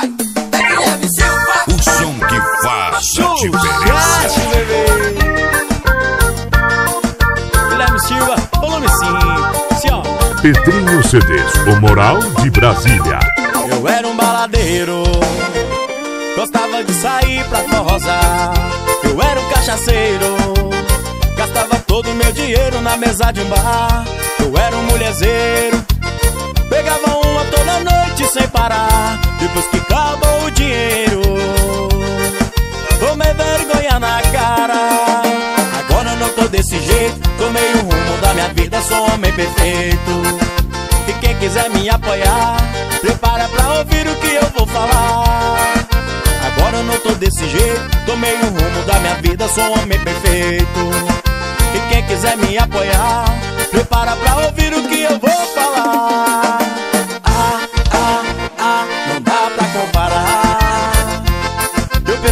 vai. O som que faz a diferença. bebê. Guilherme Silva, volume 5. Sim, ó. Pedrinho CDs, o moral de Brasília. Eu era um baladeiro, gostava de sair pra forrosar. Eu era um cachaceiro, gastava todo o meu dinheiro na mesa de um bar. Eu era um mulherzeiro, pegava uma toda noite sem parar. Depois que acabou o dinheiro, tomei vergonha na cara. Agora não tô desse jeito, tomei o rumo da minha vida, sou homem perfeito. E quem quiser me apoiar, prepara pra ouvir o que eu vou falar. Agora eu não tô desse jeito, tomei o rumo da minha vida, sou homem perfeito. E quem quiser me apoiar, prepara pra ouvir o que eu vou falar.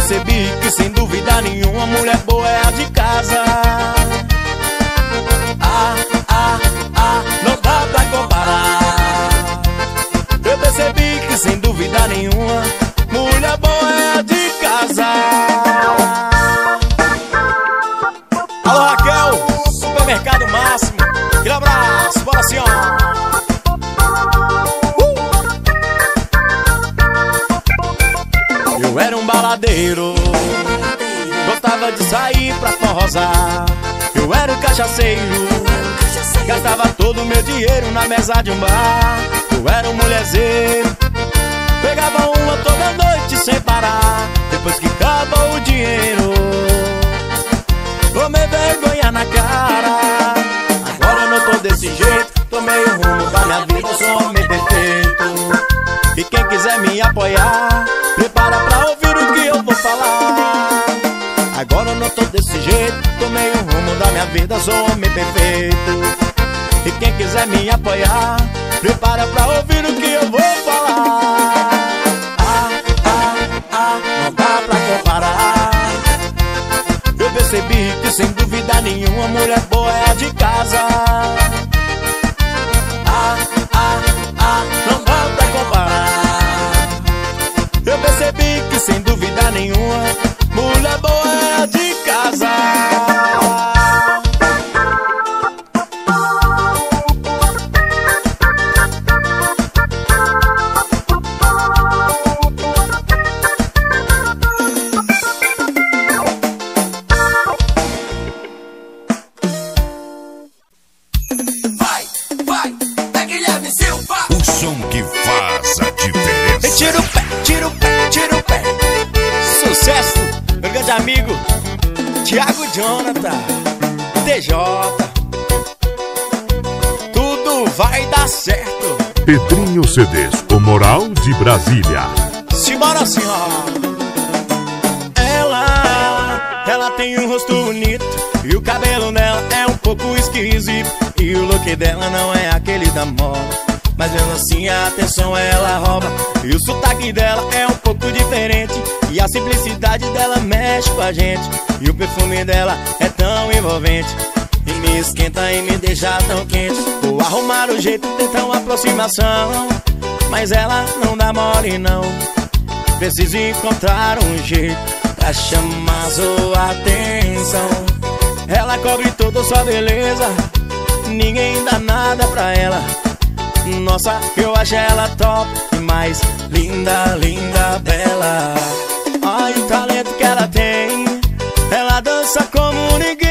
Percebi que sem dúvida nenhuma, mulher boa é a de casa. Ah, ah, ah, não dá pra comparar. Eu percebi que sem dúvida nenhuma, gostava de sair pra forrosar. Eu era um cachaceiro, gastava todo o meu dinheiro na mesa de um bar. Eu era um mulherzeiro, pegava uma toda noite sem parar. Depois que acabou o dinheiro, tomei vergonha na cara. Agora eu não tô desse jeito, tomei o rumo da minha vida, sou homem perfeito. E quem quiser me apoiar, prepara pra ouvir da minha vida, sou homem perfeito. E quem quiser me apoiar, prepara pra ouvir o que eu vou falar. Ah, ah, ah, não dá pra comparar. Eu percebi que sem dúvida nenhuma, mulher boa é a de casa. Ah, ah, ah, não dá pra comparar. Eu percebi que sem dúvida nenhuma, Pedrinho CDs, o moral de Brasília. Simbora assim, ó. Ela, ela tem um rosto bonito e o cabelo dela é um pouco esquisito. E o look dela não é aquele da moda. Mas mesmo assim a atenção ela rouba. E o sotaque dela é um pouco diferente. E a simplicidade dela mexe com a gente. E o perfume dela é tão envolvente. Me esquenta e me deixa tão quente. Vou arrumar o jeito, tentar uma aproximação. Mas ela não dá mole, não. Preciso encontrar um jeito pra chamar sua atenção. Ela cobre toda sua beleza, ninguém dá nada pra ela. Nossa, eu acho ela top demais, linda, linda, bela. Ai, o talento que ela tem, ela dança como ninguém.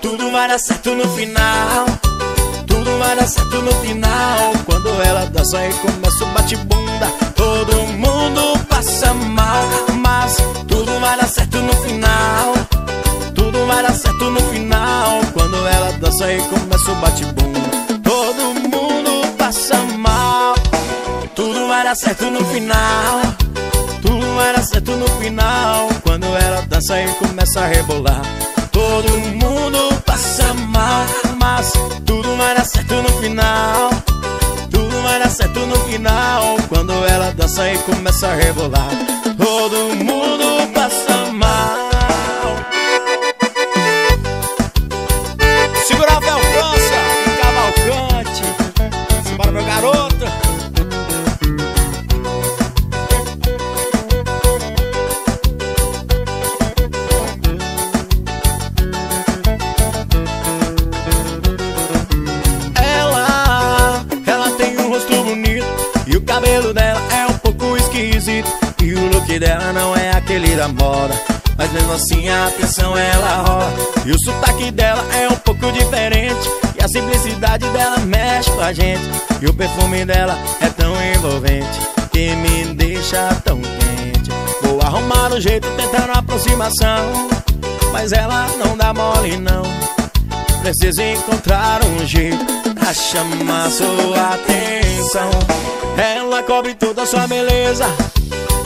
Tudo vai dar certo no final. Tudo vai dar certo no final. Quando ela dança e começa o bate-bunda Todo mundo passa mal. Mas tudo vai dar certo no final. Tudo vai dar certo no final. Quando ela dança e começa o bate-bunda Todo mundo passa mal. Tudo vai dar certo no final. Tudo vai dar certo no final. Quando ela dança e começa a rebolar Todo mundo passa mal Mas tudo vai dar certo no final. Tudo vai dar certo no final. Quando ela dança e começa a rebolar Todo mundo passa não aquele da moda Mas mesmo assim a atenção ela rola. E o sotaque dela é um pouco diferente. E a simplicidade dela mexe com a gente. E o perfume dela é tão envolvente Que me deixa tão quente. Vou arrumar um jeito tentando aproximação. Mas ela não dá mole não. Preciso encontrar um jeito pra chamar sua atenção. Ela cobre toda a sua beleza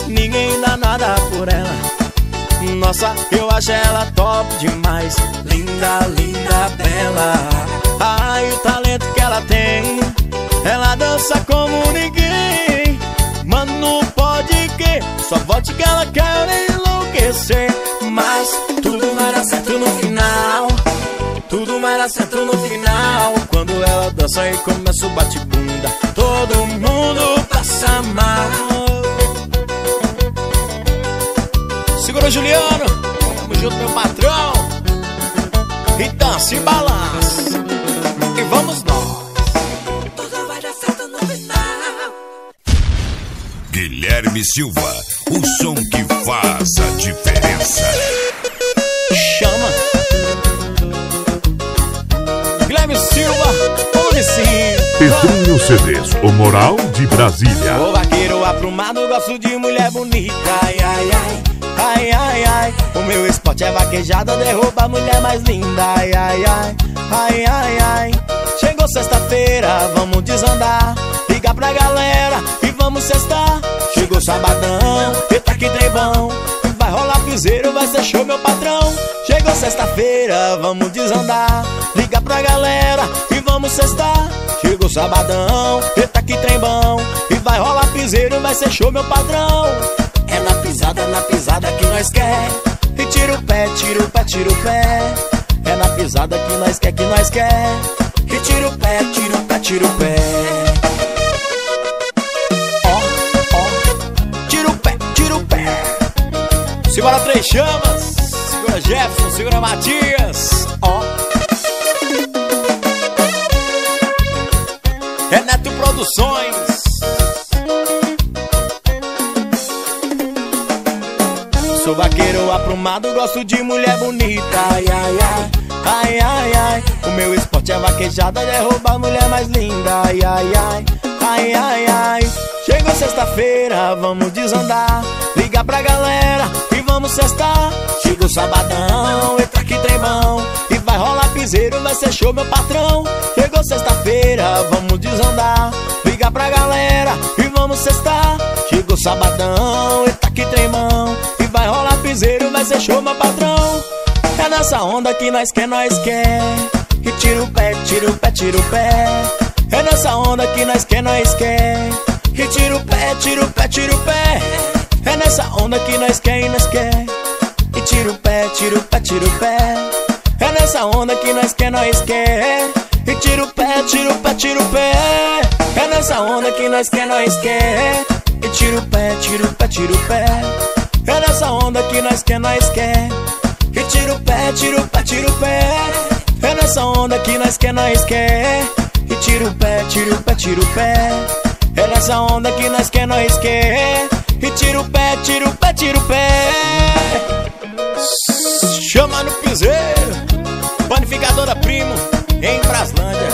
Ninguém dá nada por ela. Nossa, eu acho ela top demais. Linda, linda, bela. Ai, o talento que ela tem. Ela dança como ninguém. Mano, pode que Só volte que ela quer enlouquecer. Mas tudo vai dar certo no final. Tudo vai dar certo no final. Quando ela dança e começa o bate-bunda Todo mundo passa mal Segura Juliano Tamo junto meu patrão E dança e balança E vamos nós Tudo vai dar certo no final. Guilherme Silva, o som que faz a diferença. Chama Guilherme Silva sim Pedrinho CDs, o moral de Brasília. Ô vaqueiro aprumado, gosto de mulher bonita. Ai, ai, ai, ai, ai, ai. O meu esporte é vaquejada, derruba a mulher mais linda. Ai, ai, ai, ai, ai, ai. Chegou sexta-feira, vamos desandar. Liga pra galera e vamos cestar. Chegou sabadão, eita que trem bom. Vai rolar piseiro, vai ser show, meu patrão. Chegou sexta-feira, vamos desandar. Liga pra galera e vamos cestar. Chegou sabadão, eita que trem bom. E vai rolar piseiro, vai ser show, meu padrão. É na pisada, na pisada que nós quer. E tira o pé, tira o pé, tira o pé. É na pisada que nós quer, que nós quer. E tira o pé, tira o pé, tira o pé. Ó, ó, tira o pé, tira o pé. Segura três chamas. Segura Jefferson, segura Matias. Ó. É Neto Produções. Sou vaqueiro aprumado, gosto de mulher bonita. Ai, ai, ai, ai, ai, ai. O meu esporte é vaquejada, derruba a mulher mais linda. Ai, ai, ai, ai, ai, ai. Chegou sexta-feira, vamos desandar. Liga pra galera e vamos cestar. Chegou sabadão, entra aqui trem bom. E vai rolar piseiro, vai ser show, meu patrão. Chegou sexta-feira, vamos desandar. Liga pra galera e vamos cestar. Chegou sabadão, entra aqui trem bom. E vai rolar piseiro, vai ser show, meu patrão. É nessa onda que nós quer, nós quer. E tira o pé, tira o pé, tira o pé. É nessa onda que nós quer, nós quer. E tira o pé, tira o pé, tira o pé. É nessa onda que nós quer e nós quer. E tira o pé, tira o pé, tira o pé. É nessa onda que nós quer, nós quer. E tira o pé, tira o pé, tira o pé. É nessa onda que nós quer, nós quer. E tira o pé, tira o pé, tira o pé. É nessa onda que nós quer, nós quer. E tira o pé, tira o pé, tira o pé. É nessa onda que nós quer, nós quer. E tira o pé, tira o pé, tira o pé. É nessa onda que nós quer, nós quer. E tira o pé, tira o pé, tira o pé. Chama no piseiro. Panificadora Primo, em Braslândia.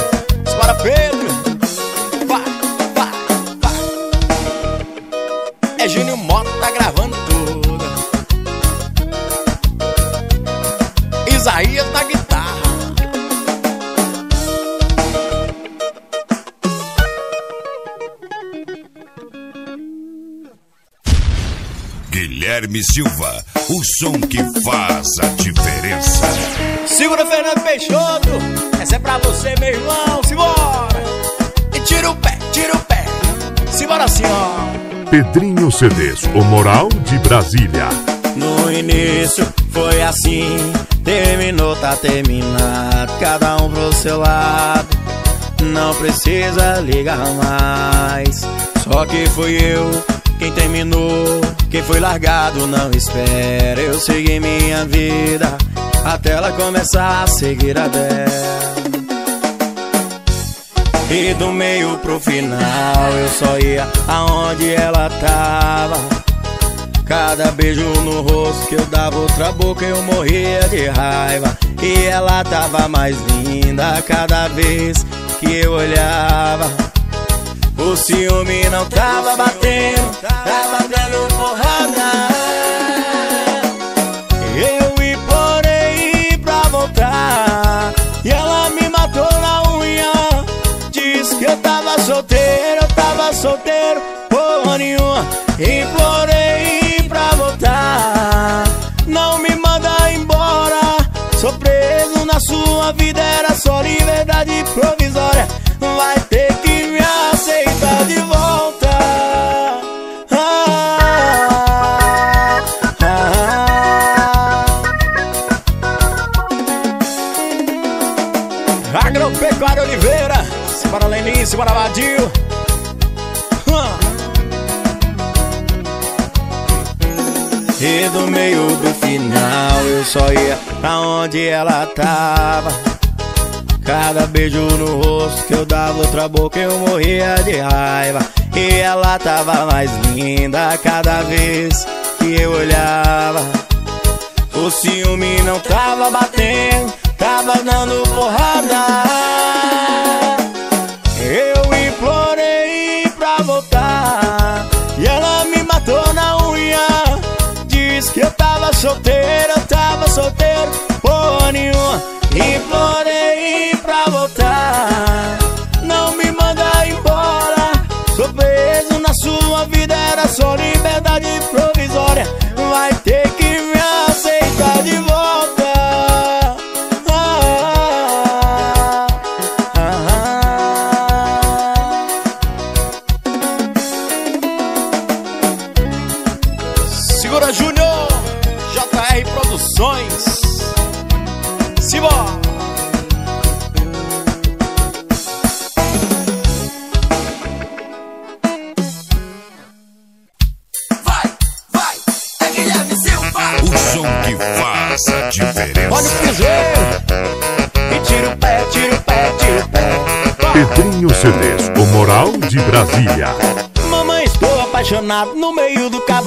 Bora, Pedro. Vai, vai, vai. É Júnior Mota, tá gravando Guilherme Silva, o som que faz a diferença. Segura Fernando Peixoto, essa é pra você, meu irmão, simbora! E tira o pé, tira o pé, simbora assim, ó. Pedrinho CDs, o moral de Brasília. No início foi assim, terminou, tá terminado, cada um pro seu lado. Não precisa ligar mais, só que fui eu quem terminou, quem foi largado não espera. Eu segui minha vida até ela começar a seguir a dela. E do meio pro final eu só ia aonde ela tava. Cada beijo no rosto que eu dava outra boca eu morria de raiva E ela tava mais linda cada vez que eu olhava O ciúme não tava batendo, tava dando porrada. Eu implorei pra voltar E ela me matou na unha. Diz que eu tava solteiro, eu tava solteiro Porra nenhuma. Implorei Vadio ah. E do meio do final eu só ia pra onde ela tava. Cada beijo no rosto que eu dava outra boca eu morria de raiva. E ela tava mais linda cada vez que eu olhava. O ciúme não tava batendo, tava dando porrada solteiro, eu tava solteiro Porra nenhuma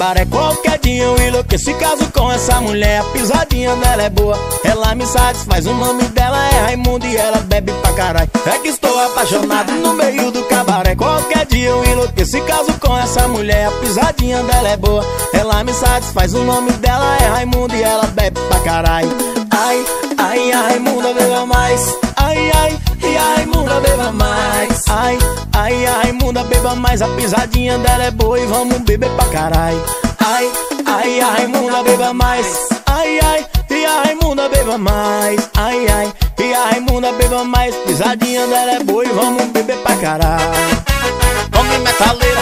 cabaré Qualquer dia eu enlouqueço e caso com essa mulher. A pisadinha dela é boa, ela me satisfaz. O nome dela é Raimundo e ela bebe pra caralho. É que estou apaixonado no meio do cabaré. Qualquer dia eu enlouqueço e caso com essa mulher. A pisadinha dela é boa, ela me satisfaz. O nome dela é Raimundo e ela bebe pra caralho. Ai, ai, a Raimunda beba mais. Ai, ai, e a Raimunda beba mais. Ai, ai, a Raimunda beba mais. A pisadinha dela é boa e vamos beber pra caralho Ai, ai, a Raimunda beba mais. Ai, ai, e a Raimunda beba mais. Ai, ai, e a Raimunda beba mais. Pisadinha dela é boa e vamos beber pra metaleira, vamos metaleira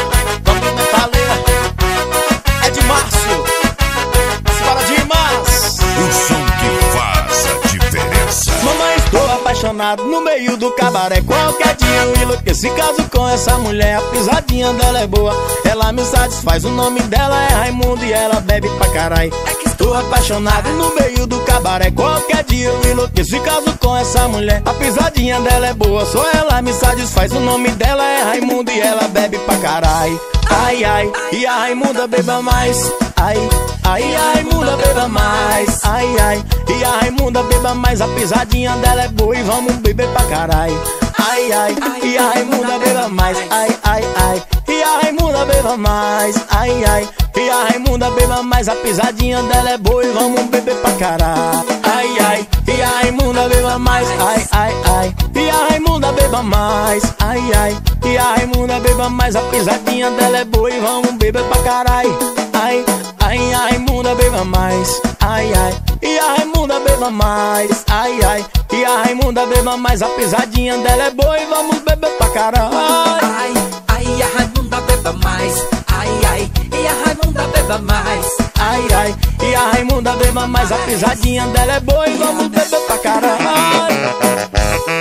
apaixonado no meio do cabaré. Qualquer dia eu enlouqueço e caso com essa mulher A pisadinha dela é boa, ela me satisfaz O nome dela é Raimundo e ela bebe pra carai Estou apaixonado no meio do cabaré. Qualquer dia eu enlouqueço e caso com essa mulher. A pisadinha dela é boa, só ela me satisfaz. O nome dela é Raimundo e ela bebe pra carai Ai, ai, e a Raimunda beba mais. Ai, ai, a Raimunda beba mais. Ai, ai, e a Raimunda beba mais. A pisadinha dela é boa e vamos beber pra caralho. Ai, ai, e a Raimunda beba mais. Ai, ai, ai, a Raimunda beba mais. Ai, ai, e a Raimunda beba mais. A pisadinha dela é boa e vamos beber pra caralho. Ai, ai, e a Raimunda beba mais. Ai, ai, ai, e a Raimunda beba mais. Ai, ai, e a Raimunda beba mais. A pisadinha dela é boa e vamos beber pra caralho. Ai, ai, a Raimunda beba mais. Ai, ai, e a Raimunda beba mais. Ai, ai, e a Raimunda beba mais. A pisadinha dela é boa e vamos beber pra caralho. Ai, ai, a Raimunda beba mais. Ai, ai, e a Raimunda beba mais. Ai, ai, e a Raimunda beba mais. A pisadinha dela é boa e vamos beber pra caralho.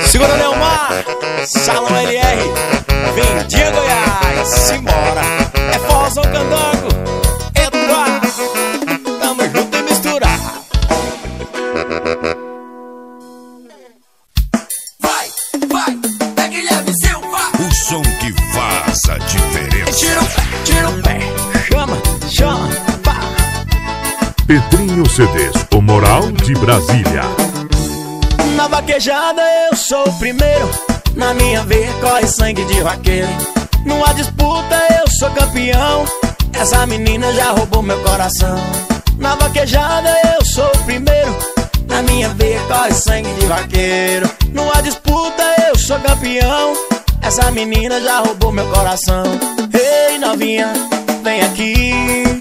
Segura Leomar, Salão LR Vendia Goiás, simbora. É forrozão candango, Pedrinho CDs, o moral de Brasília. Na vaquejada eu sou o primeiro. Na minha veia corre sangue de vaqueiro. Numa disputa eu sou campeão. Essa menina já roubou meu coração. Na vaquejada eu sou o primeiro. Na minha veia corre sangue de vaqueiro. Numa disputa eu sou campeão. Essa menina já roubou meu coração. Ei, novinha, vem aqui.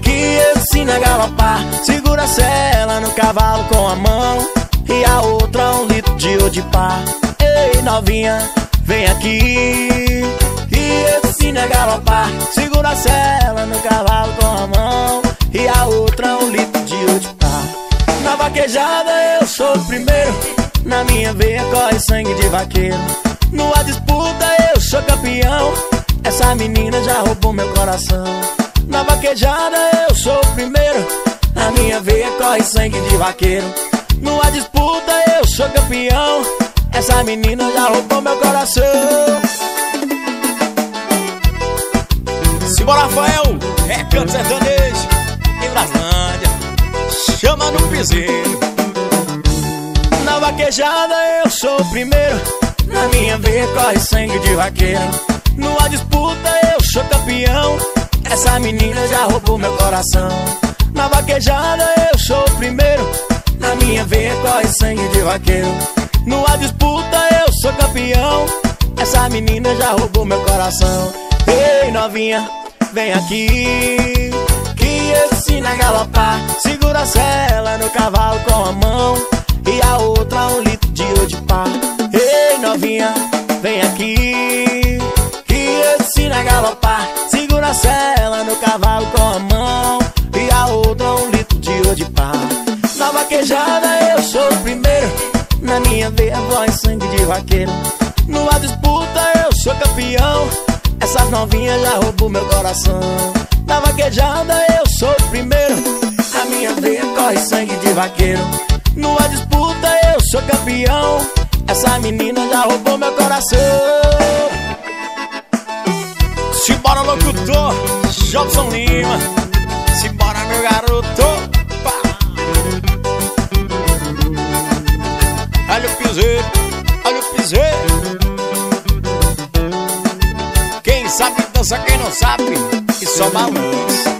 Que eu ensino a galopar. Segura a sela no cavalo com a mão. E a outra um litro de odipá. Ei, novinha, vem aqui. Que eu a galopar. Segura a sela no cavalo com a mão. E a outra um litro de odipá. Na vaquejada eu sou o primeiro. Na minha veia corre sangue de vaqueiro. Numa disputa eu sou campeão. Essa menina já roubou meu coração. Na vaquejada eu sou o primeiro. Na minha veia corre sangue de vaqueiro. Numa disputa eu sou campeão. Essa menina já roubou meu coração. Simbora, Rafael, é canto sertanejo em Braslândia. Chama no piseiro. Na vaquejada eu sou o primeiro. Na minha veia corre sangue de vaqueiro. Numa disputa eu sou campeão. Essa menina já roubou meu coração. Na vaquejada eu sou o primeiro. Na minha veia corre sangue de vaqueiro. Numa disputa eu sou campeão. Essa menina já roubou meu coração. Ei, novinha, vem aqui. Que eu ensino a galopar. Segura a sela no cavalo com a mão. E a outra um litro de odipá. Ei, novinha, vem aqui. Que eu ensino a galopar. Segura a sela no cavalo com a mão. E a outra um litro de odipá. Na vaquejada eu sou o primeiro. Na minha veia voz sangue de vaqueiro. Numa disputa eu sou campeão. Essas novinhas já roubou meu coração. Na vaquejada eu sou o primeiro. Na minha veia corre sangue de vaqueiro. Numa disputa eu sou campeão. Essa menina já roubou meu coração. Simbora, locutor, Jobson Lima. Simbora, meu garoto. Pá. Olha o piseiro, olha o piseiro. Quem sabe dança, quem não sabe, e só balança.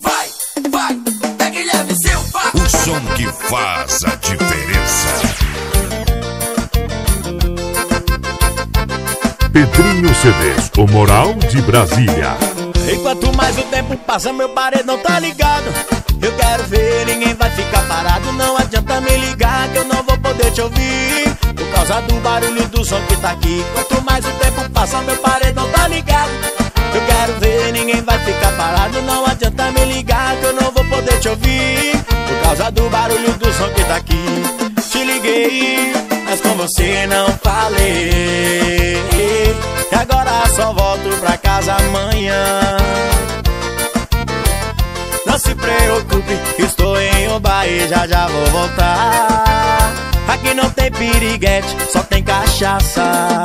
Vai, vai, é Guilherme Silva. O som que faz a diferença. CDs, o moral de Brasília. Enquanto mais o tempo passa, meu paredão tá ligado. Eu quero ver, ninguém vai ficar parado. Não adianta me ligar que eu não vou poder te ouvir. Por causa do barulho do som que tá aqui. Quanto mais o tempo passa, meu paredão tá ligado. Eu quero ver, ninguém vai ficar parado. Não adianta me ligar que eu não vou poder te ouvir. Por causa do barulho do som que tá aqui. Te liguei, mas com você não falei. E agora só volto pra casa amanhã. Não se preocupe, estou em Uba e já já vou voltar. Aqui não tem piriguete, só tem cachaça.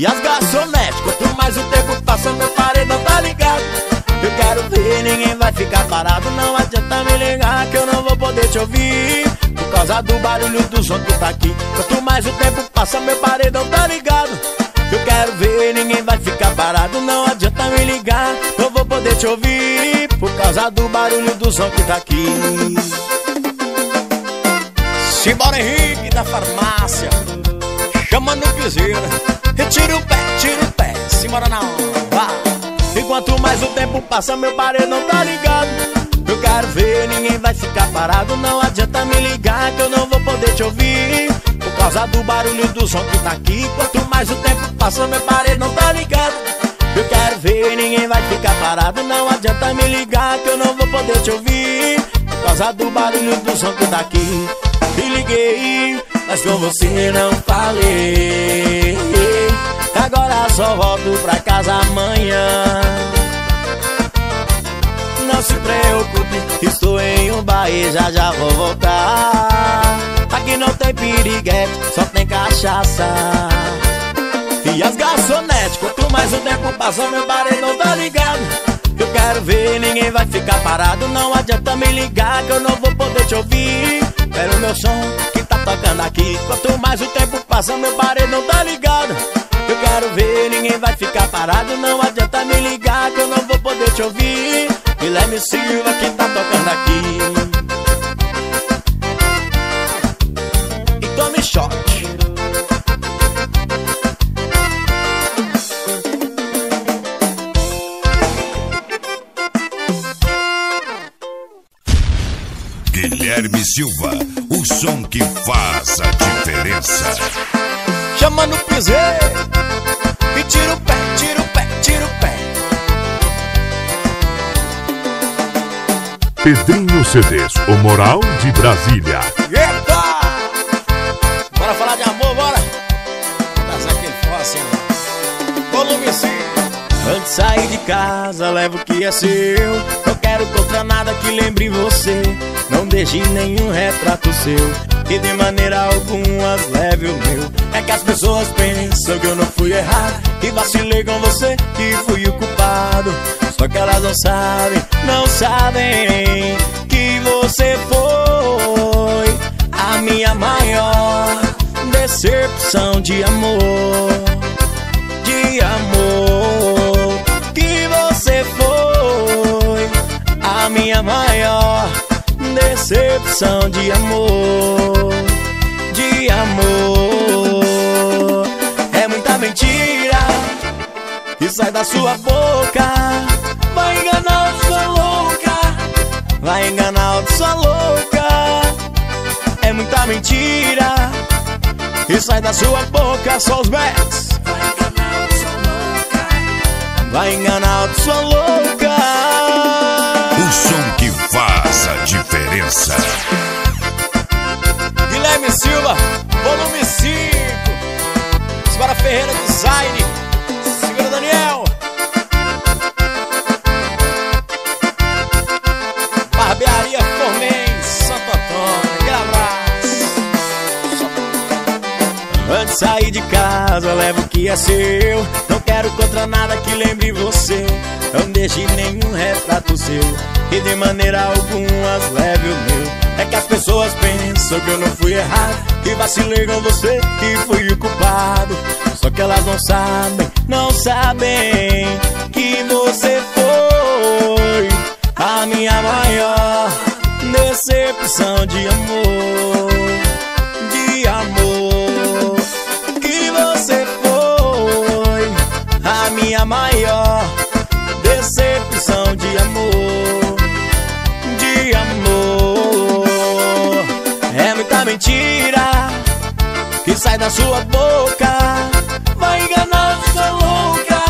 E as garçonetes, quanto mais o tempo passa, meu paredão tá ligado. Eu quero ver, ninguém vai ficar parado. Não adianta me ligar que eu não vou poder te ouvir. Por causa do barulho do som que tá aqui. Quanto mais o tempo passa, meu paredão tá ligado. Eu quero ver, ninguém vai ficar parado. Não adianta me ligar, eu vou poder te ouvir. Por causa do barulho do som que tá aqui. Simbora Henrique da farmácia, chamando o piseira. Retira o pé, tira o pé, simbora na onda. Enquanto mais o tempo passa, meu paredão tá ligado. Eu quero ver, ninguém vai ficar parado. Não adianta me ligar que eu não vou poder te ouvir. Por causa do barulho do som que tá aqui. Quanto mais o tempo passa, meu paredão tá ligado. Eu quero ver, ninguém vai ficar parado. Não adianta me ligar que eu não vou poder te ouvir. Por causa do barulho do som que tá aqui. Me liguei, mas com você não falei. Agora só volto pra casa amanhã. Não se preocupe, estou em um baile, já já vou voltar. Aqui não tem piriguete, só tem cachaça. E as garçonetes, quanto mais o tempo passa, meu barulho não tá ligado. Eu quero ver, ninguém vai ficar parado. Não adianta me ligar que eu não vou poder te ouvir. Quero meu som que tocando aqui. Quanto mais o tempo passa, meu barulho não tá ligado. Eu quero ver, ninguém vai ficar parado. Não adianta me ligar que eu não vou poder te ouvir. Guilherme Silva que tá tocando aqui. E tome shot. Guilherme Silva, o som que faz a diferença. Chama no piseiro e tira o pé, tira o pé, tira o pé. Pedrinho CDs, o moral de Brasília. Eita! Bora falar de amor, bora! Aquele. Volume 5. Antes de sair de casa, levo o que é seu. Não quero contra nada que lembre você. Não deixe nenhum retrato seu. E de maneira alguma leve o meu. É que as pessoas pensam que eu não fui errado. Que vacilei com você, que fui o culpado. Só que elas não sabem, não sabem que você foi a minha maior decepção de amor. De amor que você foi a minha maior decepção de amor. De amor é muita mentira que sai da sua boca. Vai enganar sua louca, vai enganar sua louca. É muita mentira que sai da sua boca, só os backs. Vai enganar sua louca. O som que faz a diferença. Guilherme Silva, volume 5. Esbara Ferreira Design. Segura Daniel. Barbearia Formen, Santo Antônio. Abraço. Antes de sair de casa, levo o que é seu. Não quero contra nada que lembre você. Não deixe nenhum retrato seu. E de maneira alguma leve o meu. É que as pessoas pensam que eu não fui errado. Que vacilei com você, que fui o culpado. Só que elas não sabem, não sabem que você foi a minha maior decepção de amor. Sai da sua boca. Vai enganar sua louca,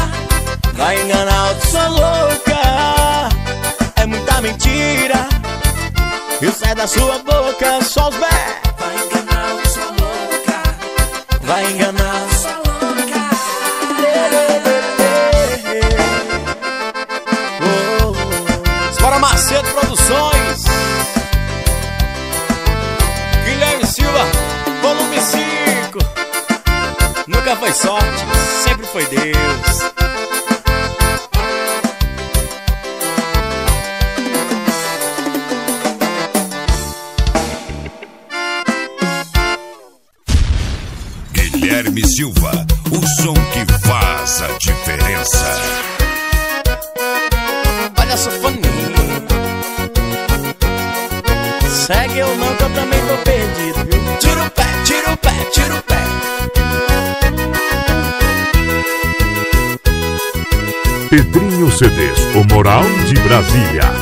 vai enganar sua louca. É muita mentira que sai da sua boca. Só os pés. CDs, o moral de Brasília.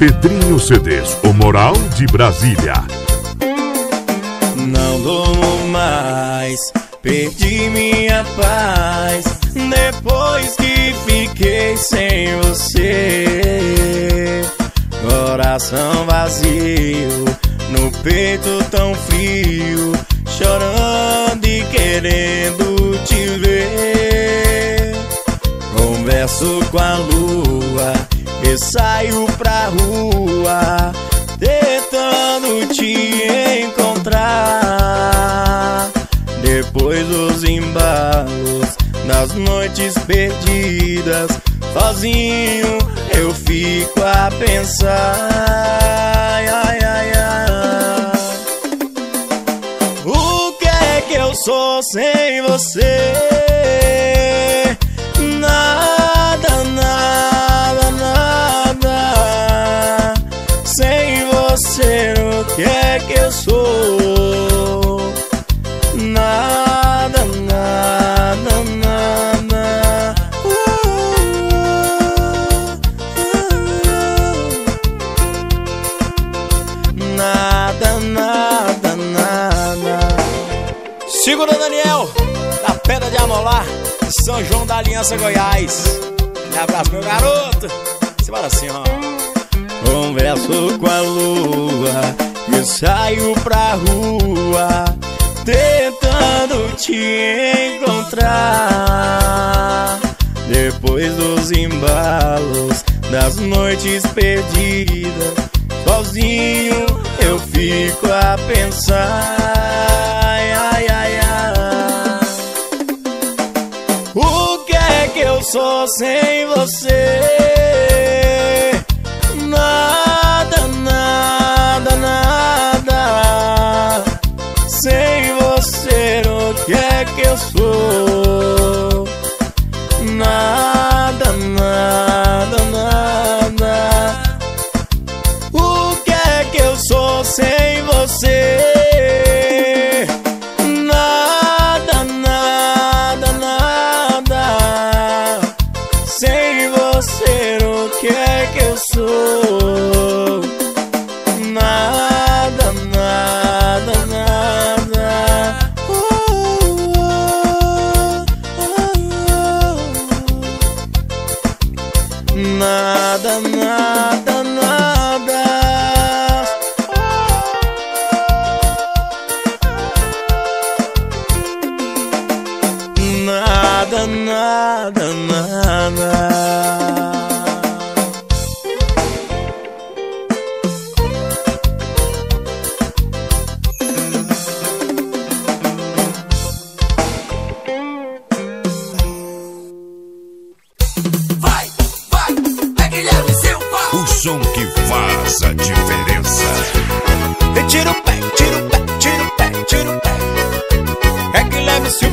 Pedrinho CDs, o moral de Brasília. Não durmo mais, perdi minha paz. Depois que fiquei sem você, coração vazio, no peito tão frio, chorando e querendo te ver. Converso com a lua e saio pra rua tentando te encontrar. Depois dos embalos das noites perdidas, sozinho eu fico a pensar. Ai, ai. O que é que eu sou sem você? Você, o que é que eu sou? Nada, nada, nada. Nada, nada, nada. Segura Daniel, da Pedra de Amolar, São João da Aliança Goiás. Um abraço, meu garoto. Simbora assim, ó. Converso com a lua e saio pra rua, tentando te encontrar. Depois dos embalos das noites perdidas, sozinho eu fico a pensar. Ai, ai, ai. O que é que eu sou sem você? que eu sou. Nada, nada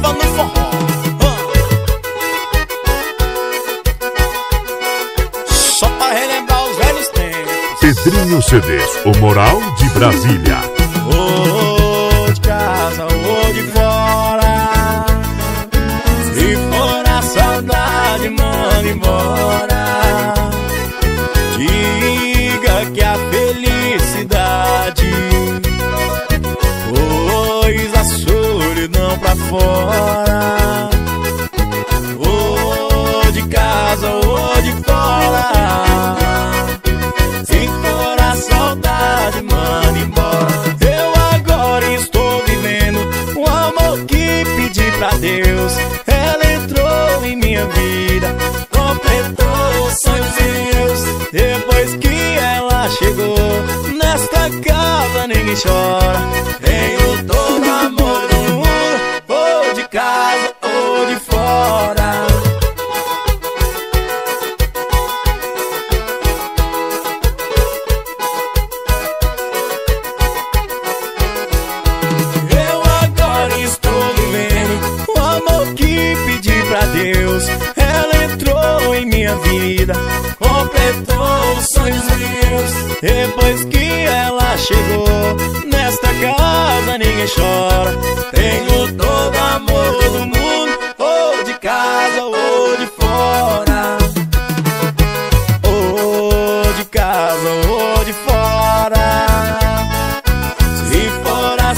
samba no forró. Só pra relembrar os velhos tempos. Pedrinho CDs, o moral de Brasília. Oh. sure.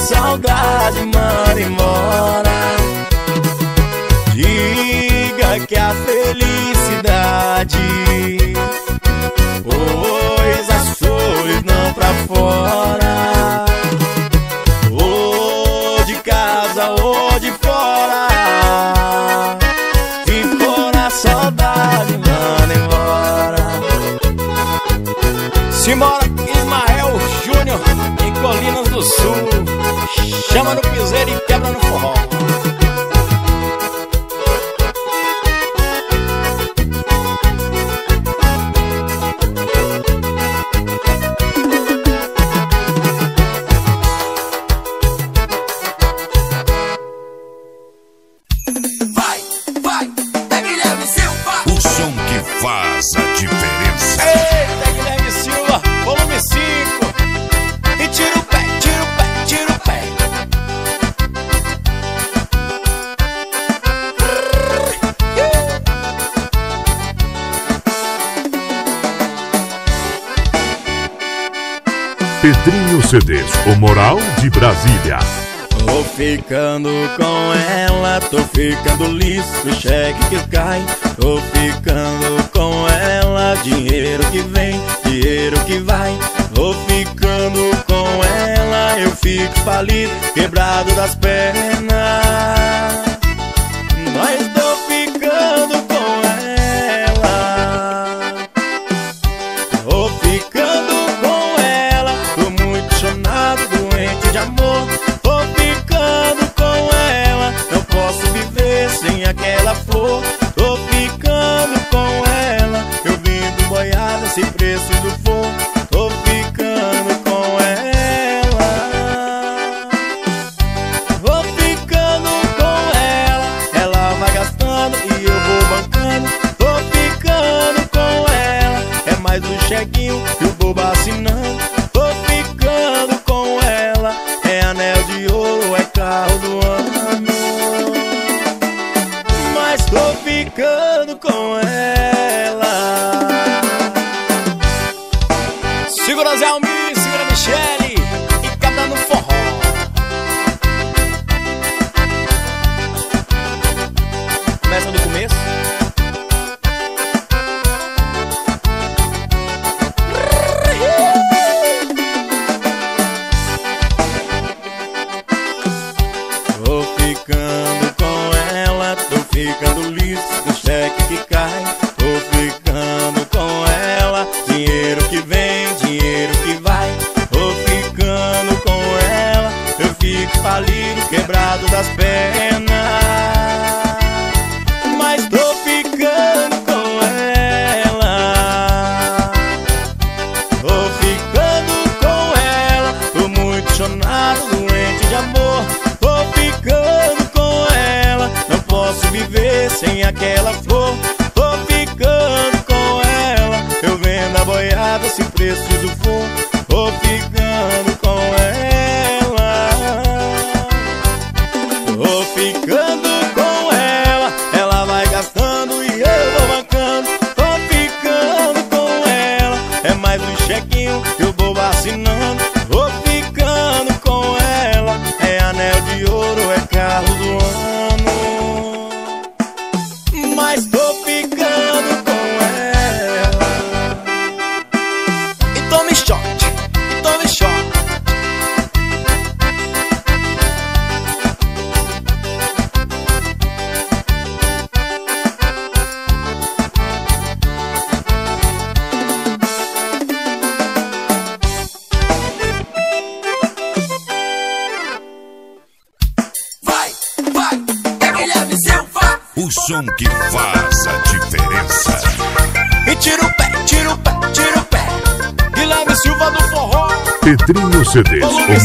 saudade manda embora. Diga que a felicidade 那是富豪 Brasília. Tô ficando com ela, tô ficando liso, cheque que cai. Tô ficando com ela, dinheiro que vem, dinheiro que vai. Tô ficando com ela, eu fico falido, quebrado das pernas.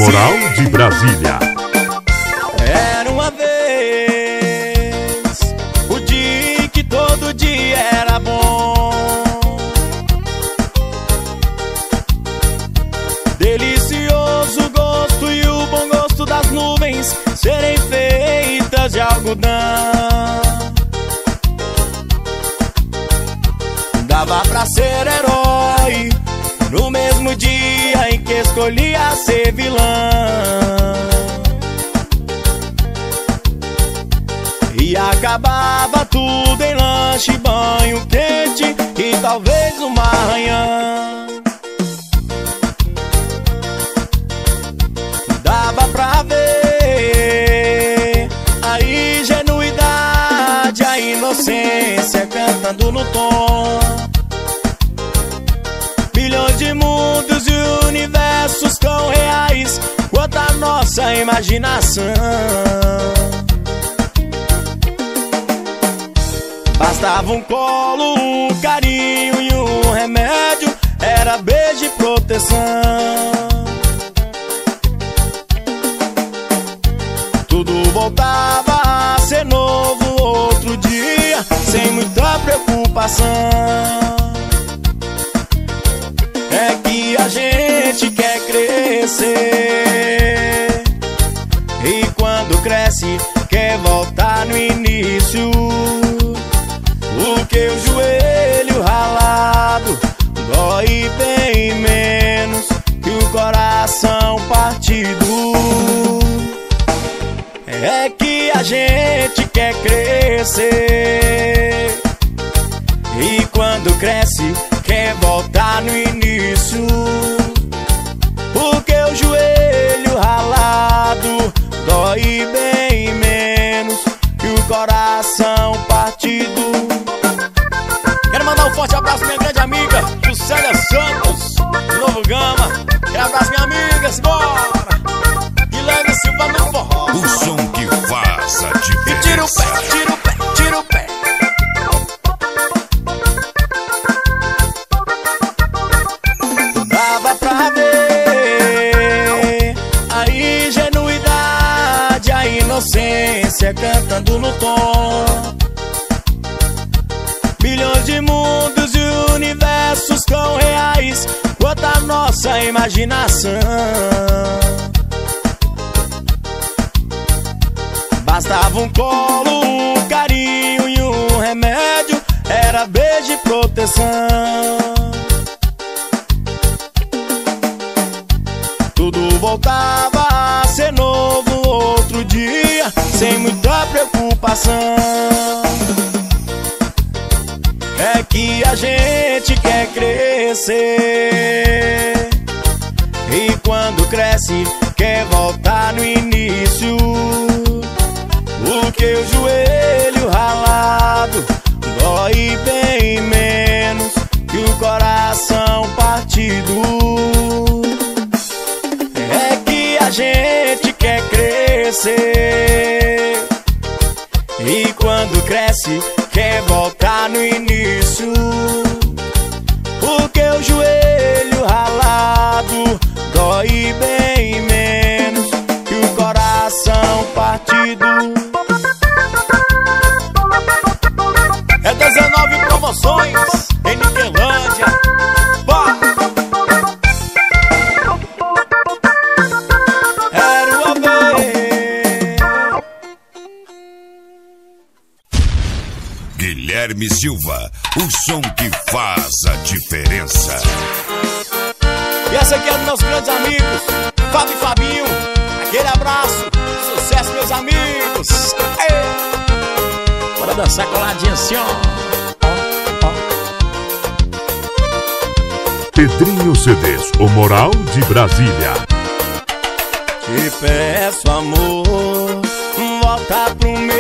Moral de Brasília. E acabava tudo em lanche, banho quente e talvez um arranhão. Dava pra ver a ingenuidade, a inocência cantando no tom. Milhões de mundos e universos tão reais quanto a nossa imaginação. Bastava um colo, um carinho e um remédio. Era beijo e proteção. Tudo voltava a ser novo outro dia, sem muita preocupação. É que a gente quer crescer. E quando cresce, quer voltar no início. O joelho ralado dói bem menos que o coração partido. É que a gente quer crescer. E quando cresce, quer voltar no início. Porque o joelho ralado dói bem menos que o coração partido. Quero mandar um forte abraço, minha grande amiga, Juscelia Santos, Novo Gama. Quero abraço, minha amiga, simbora! Guilherme Silva no forró. O som Guilherme Silva, o som que faz a diferença. E essa aqui é dos meus grandes amigos, Fábio e Fabinho. Aquele abraço, sucesso, meus amigos. Aê! Bora dançar coladinho assim, ó. Pedrinho CDs, o moral de Brasília. Te peço amor, volta pro meu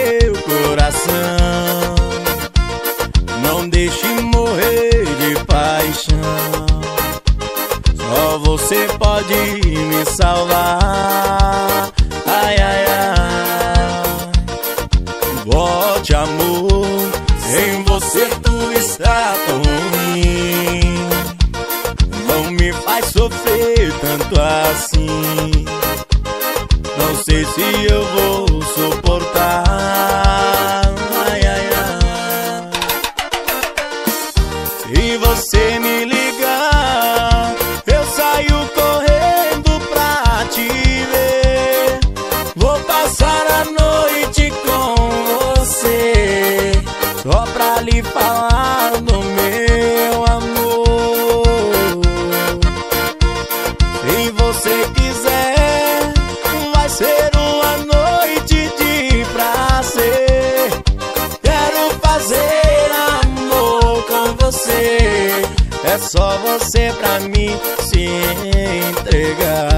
pode me salvar. É só você pra mim se entregar.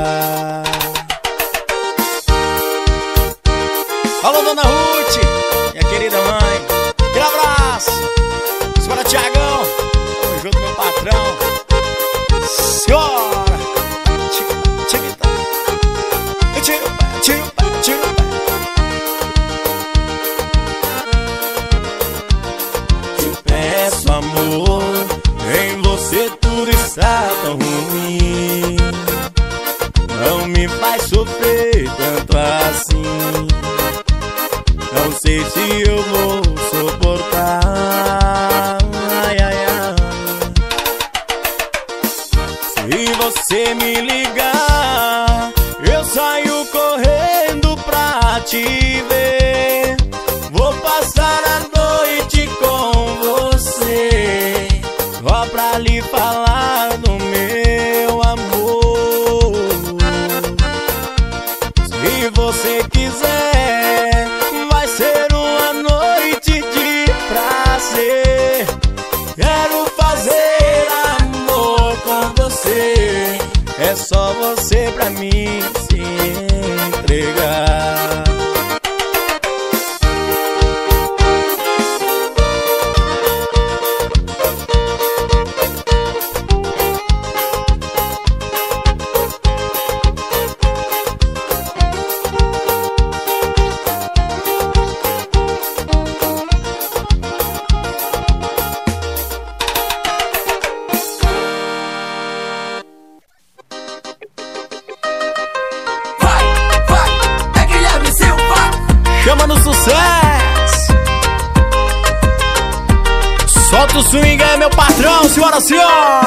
Solta o swing aí, meu patrão, senhora, senhor!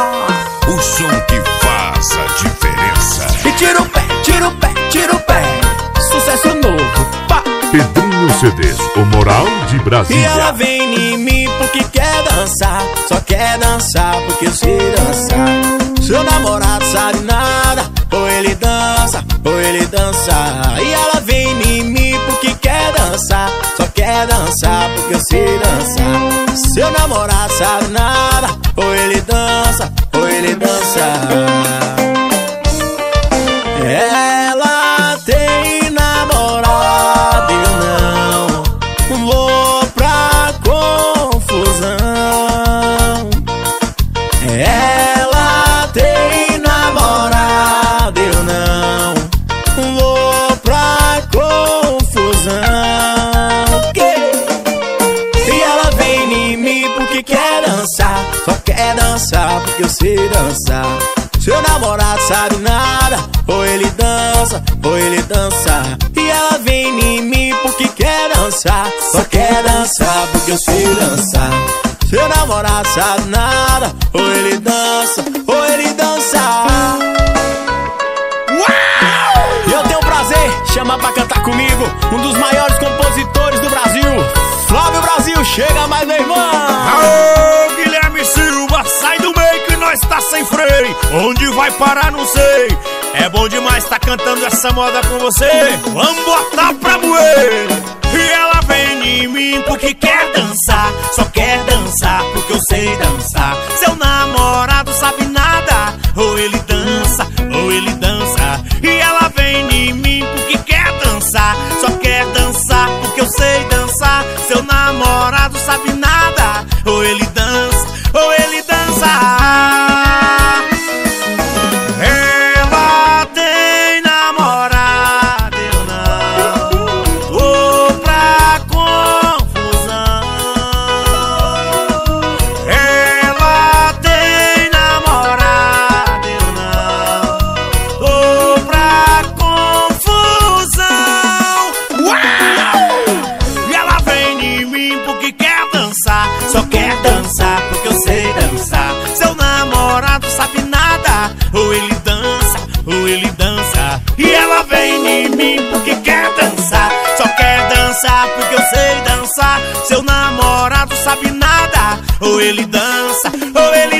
O som que faz a diferença. E tira o pé, tira o pé, tira o pé. Sucesso novo, pá! Pedrinho CDs, o moral de E ela Brasília. vem em mim porque quer dançar, só quer dançar porque eu sei dançar. Seu namorado sabe nada, ou ele dança, ou ele dança. E ela vem em mim porque quer dançar, só quer dançar porque eu sei dançar. Seu namorado porque eu sei dançar. Seu namorado sabe nada, ou ele dança, ou ele dança. Uau! Eu tenho o prazer de chamar pra cantar comigo um dos maiores compositores do Brasil, Flávio Brasil. Chega mais, meu irmão! Aô, Guilherme Silva, sai do meio que nós tá sem freio. Onde vai parar, não sei. É bom demais tá cantando essa moda com você. Vamos botar pra moer. E ela vem em mim porque quer dançar. Só quer dançar porque eu sei dançar. Seu namorado sabe nada. Ou ele dança, ou ele dança. E ela vem em mim porque quer dançar. Só quer dançar porque eu sei dançar. Seu namorado sabe nada. Sabe nada Ou ele dança, ou ele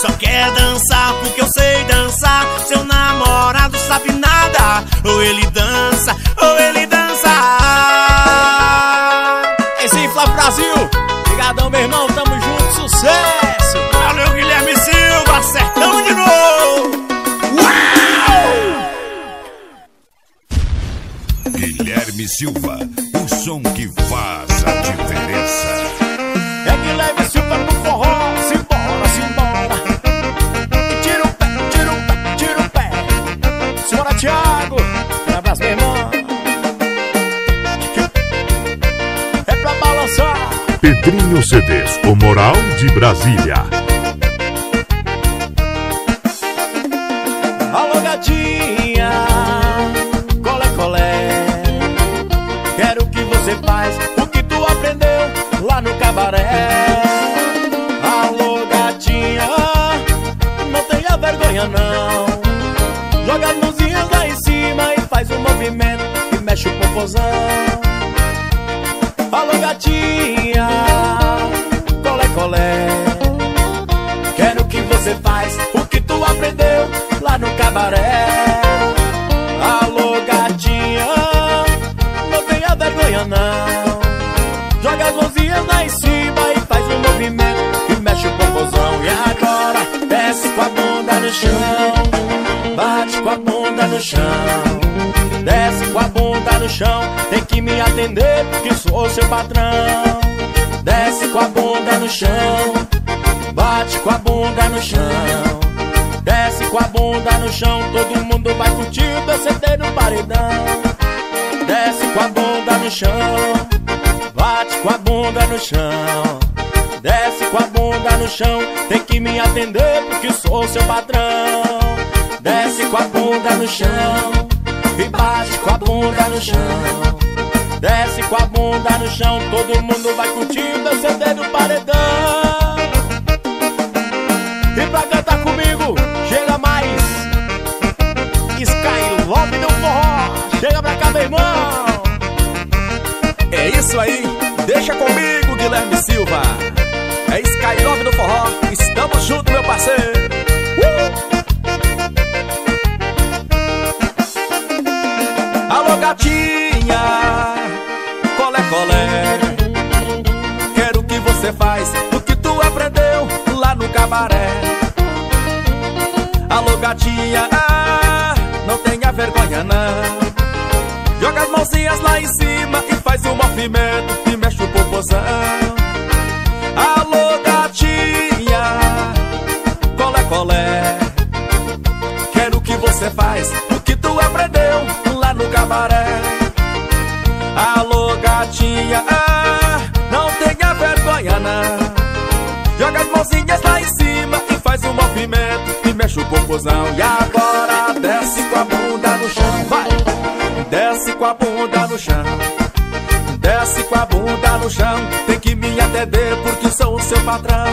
Só quer dançar porque eu sei dançar Seu namorado sabe nada Ou ele dança, ou ele dança Esse Flávio Brasil. Obrigadão, meu irmão. Tamo junto. Sucesso. Valeu, Guilherme Silva, acertamos de novo Guilherme Silva, de Brasília. Atender porque sou seu patrão. Desce com a bunda no chão, bate com a bunda no chão. Desce com a bunda no chão, todo mundo vai curtir descer no paredão. Desce com a bunda no chão, bate com a bunda no chão. Desce com a bunda no chão, tem que me atender porque sou seu patrão. Desce com a bunda no chão e bate com a bunda no chão. Desce com a bunda no chão, todo mundo vai curtindo acender no paredão. E pra cantar comigo, chega mais Sky Love do forró. Chega pra cá, meu irmão. É isso aí, deixa comigo, Guilherme Silva. É Sky Love no forró, estamos juntos, meu parceiro. Uh! Alô, gatinha, você faz o que tu aprendeu lá no cabaré. Alô, gatinha, ah, não tenha vergonha não. Joga as mãozinhas lá em cima e faz um movimento e mexe o popozão. Alô, gatinha, colé, colé. Quero que você faz o que tu aprendeu lá no cabaré. Alô, gatinha, ah, mãozinhas lá em cima e faz um movimento e mexe o popozão. E agora desce com a bunda no chão, vai! Desce com a bunda no chão. Desce com a bunda no chão, tem que me atender porque sou o seu patrão.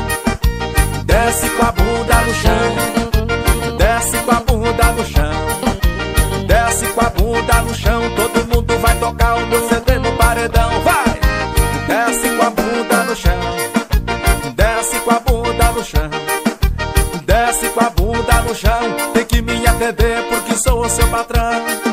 Desce com a bunda no chão, desce com a bunda no chão, desce com a bunda no chão. Todo mundo vai tocar o meu CD no paredão, vai! Desce com a bunda no chão, desce com a bunda no chão, desce com a bunda no chão. Tem que me atender porque sou o seu patrão.